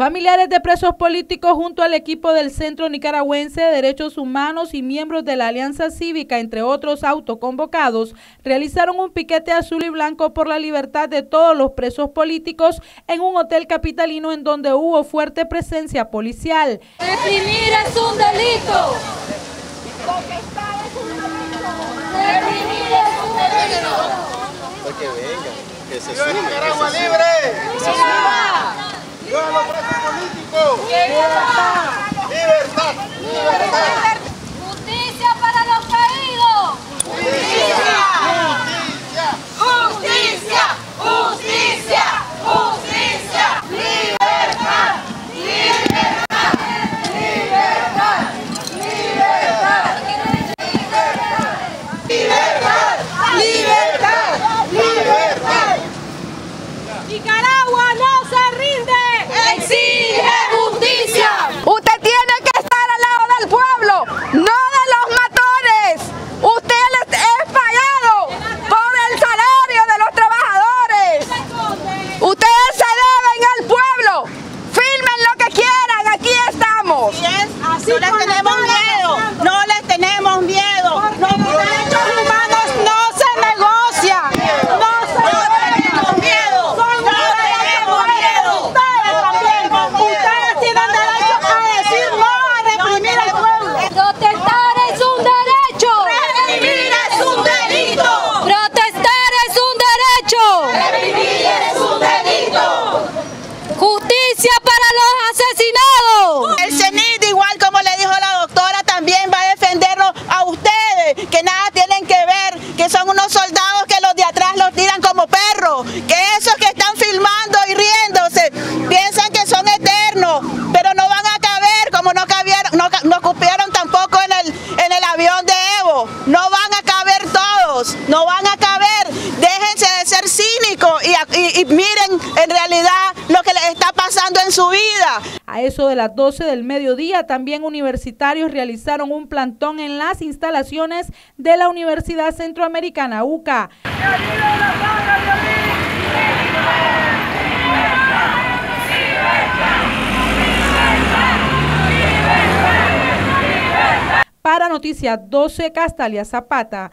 Familiares de presos políticos junto al equipo del Centro Nicaragüense de Derechos Humanos y miembros de la Alianza Cívica, entre otros autoconvocados, realizaron un piquete azul y blanco por la libertad de todos los presos políticos en un hotel capitalino en donde hubo fuerte presencia policial. Reprimir es un delito. Reprimir es un delito. Que venga, que se ¡Viva sume. Nicaragua que se libre! ¡Viva! ¡Viva los presos políticos! ¡Viva! ¡Libertad! ¡Libertad! Justicia para los caídos. ¡Justicia! Justicia, justicia, justicia. Libertad, libertad, libertad, libertad. Libertad, libertad, ¡Libertad! Nicaragua no se rinde. Exige justicia. Usted tiene que estar al lado del pueblo, no de los matones. Usted les es pagado por el salario de los trabajadores. Ustedes se deben al pueblo. Filmen lo que quieran, aquí estamos. No les tenemos miedo, no les tenemos miedo. Los derechos humanos no se negocian. No se tenemos miedo. No tenemos miedo. Ustedes también. Ustedes tienen derecho a decir no a reprimir al pueblo. Protestar es un derecho. Reprimir es un delito. Protestar es un derecho. Reprimir es un delito. Justicia para los asesinados. El CENIT, igual como le dijo la doctora, también va a defenderlo a ustedes, que nada tienen que ver, que son unos soldados que los de atrás los tiran como perros, que esos que están filmando y riéndose piensan que son eternos, pero no van a caber como no cabieron, no, ca- no cupieron tampoco en el, en el avión de Evo, no van a caber todos, no van a caber, déjense de ser cínicos y, miren en realidad lo que les está pasando en su vida. A eso de las 12 del mediodía, también universitarios realizaron un plantón en las instalaciones de la Universidad Centroamericana UCA. Para Noticias 12, Castalia Zapata.